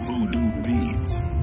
Voodoo Beats.